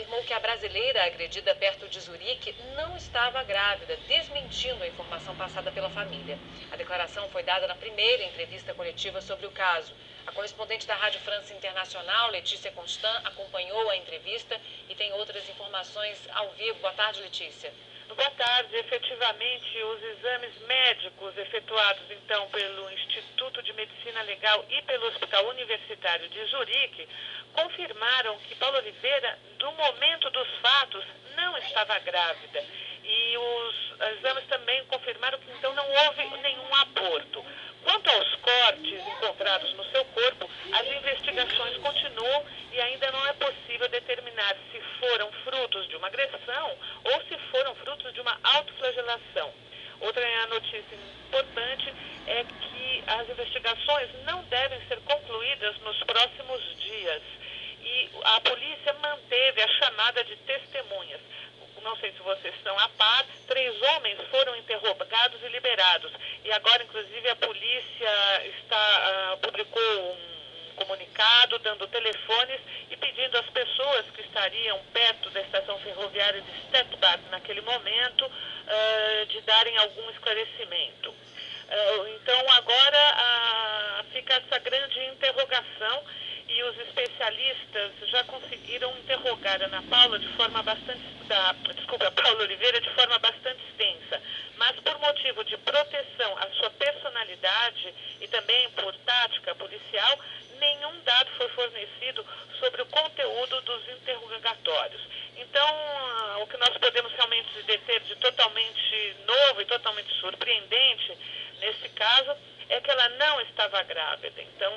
afirmou que a brasileira agredida perto de Zurique não estava grávida, desmentindo a informação passada pela família. A declaração foi dada na primeira entrevista coletiva sobre o caso. A correspondente da Rádio França Internacional, Letícia Constant, acompanhou a entrevista e tem outras informações ao vivo. Boa tarde, Letícia. Boa tarde. Efetivamente, os exames médicos efetuados então pelo Instituto de Medicina Legal e pelo Hospital Universitário de Zurique confirmaram que Paulo Oliveira, no momento dos fatos, não estava grávida. E os exames também confirmaram que então não houve nenhum aborto. Quanto aos cortes encontrados no seu corpo, as investigações continuam e ainda não é possível determinar se foram frutos de uma agressão ou se foram frutos de uma autoflagelação. Outra notícia importante é que as investigações não devem ser concluídas nos próximos dias. E a polícia manteve a chamada de testemunhas. Não sei se vocês estão a par, três homens foram interrogados e liberados. E agora, inclusive, a polícia está, uh, publicou um comunicado dando telefones e pedindo às pessoas que estariam perto da estação ferroviária de Stettbad naquele momento uh, de darem algum esclarecimento. Uh, então agora fica essa grande interrogação e os especialistas já conseguiram interrogar a Ana Paula de forma bastante, da, desculpa, a Paula Oliveira de forma bastante extensa, mas por motivo de proteção à sua personalidade e também por tática policial, nenhum dado foi fornecido sobre o conteúdo dos interrogatórios. Então, o que nós podemos realmente deter de totalmente novo e totalmente surpreendente nesse caso é que ela não estava grávida. Então,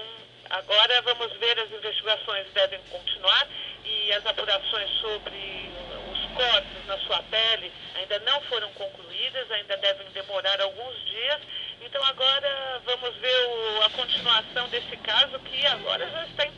agora vamos ver, as investigações devem continuar e as apurações sobre os cortes na sua pele ainda não foram concluídas, ainda devem demorar alguns dias. Então agora vamos ver o, a continuação desse caso que agora já está em